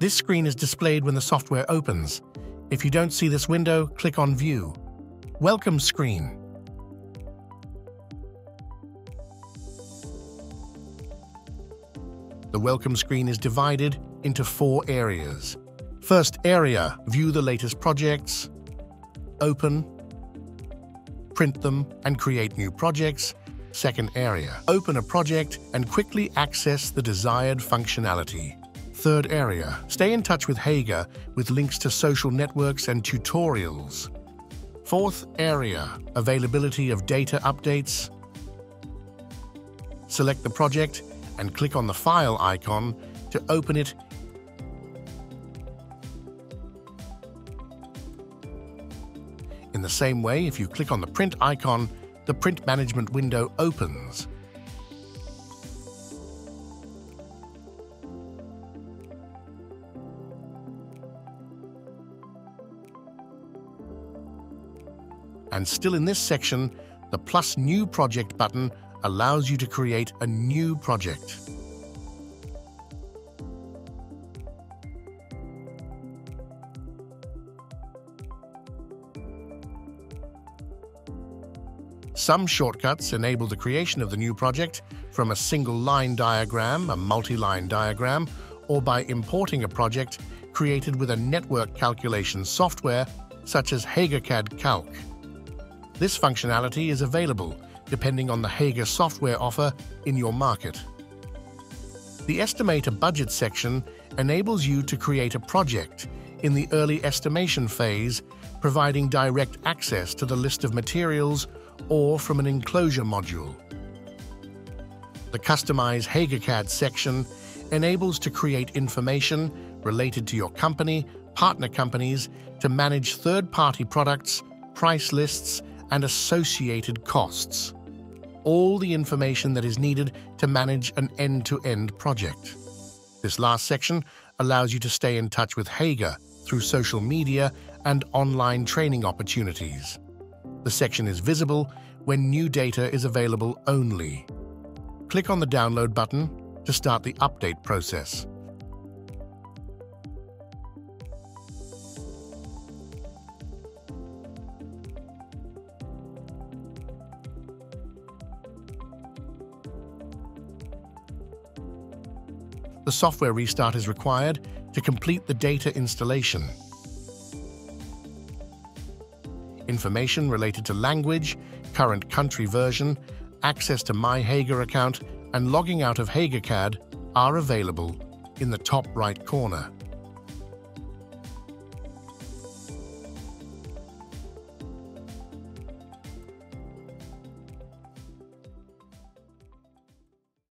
This screen is displayed when the software opens. If you don't see this window, click on View. Welcome screen. The welcome screen is divided into four areas. First area, view the latest projects, open, print them, and create new projects. Second area, open a project and quickly access the desired functionality. Third area, stay in touch with Hager with links to social networks and tutorials. Fourth area, availability of data updates. Select the project and click on the File icon to open it In the same way, if you click on the Print icon, the Print Management window opens. And still in this section, the Plus New Project button allows you to create a new project. Some shortcuts enable the creation of the new project from a single line diagram, a multi-line diagram, or by importing a project created with a network calculation software such as HagerCAD Calc. This functionality is available depending on the Hager software offer in your market. The Estimate a Budget section enables you to create a project in the early estimation phase, providing direct access to the list of materials or from an enclosure module. The Customize HagerCAD section enables to create information related to your company, partner companies, to manage third-party products, price lists, and associated costs all the information that is needed to manage an end-to-end -end project. This last section allows you to stay in touch with Hager through social media and online training opportunities. The section is visible when new data is available only. Click on the download button to start the update process. The software restart is required to complete the data installation. Information related to language, current country version, access to My Hager account, and logging out of HagerCAD are available in the top right corner.